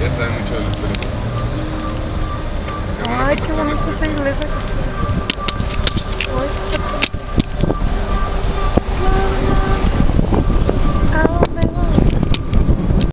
Ya sabe mucho de la historia. Ay, qué bonito esta iglesia.